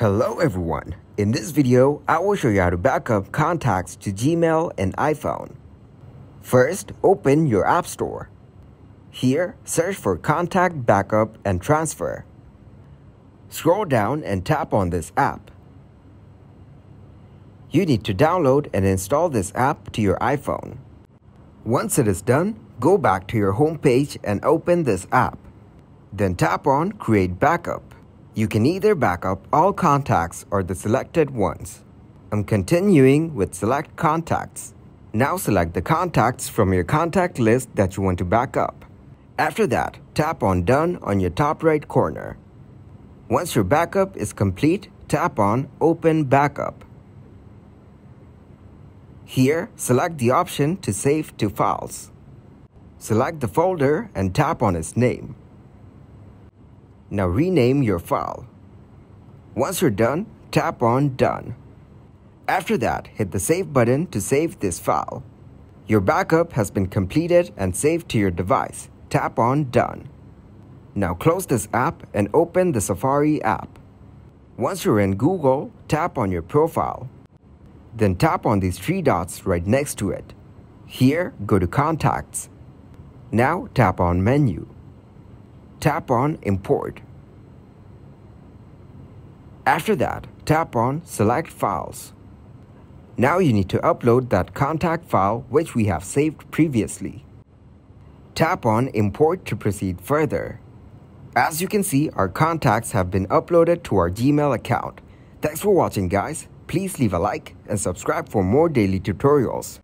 Hello everyone. In this video, I will show you how to backup contacts to Gmail and iPhone. First, open your App Store. Here, search for Contact Backup and Transfer. Scroll down and tap on this app. You need to download and install this app to your iPhone. Once it is done, go back to your home page and open this app. Then tap on Create Backup. You can either backup all contacts or the selected ones. I'm continuing with Select Contacts. Now select the contacts from your contact list that you want to backup. After that, tap on Done on your top right corner. Once your backup is complete, tap on Open Backup. Here, select the option to save to files. Select the folder and tap on its name. Now rename your file. Once you're done, tap on Done. After that, hit the Save button to save this file. Your backup has been completed and saved to your device. Tap on Done. Now close this app and open the Safari app. Once you're in Google, tap on your profile. Then tap on these three dots right next to it. Here, go to Contacts. Now tap on Menu tap on Import. After that, tap on Select Files. Now you need to upload that contact file which we have saved previously. Tap on Import to proceed further. As you can see, our contacts have been uploaded to our Gmail account. Thanks for watching guys. Please leave a like and subscribe for more daily tutorials.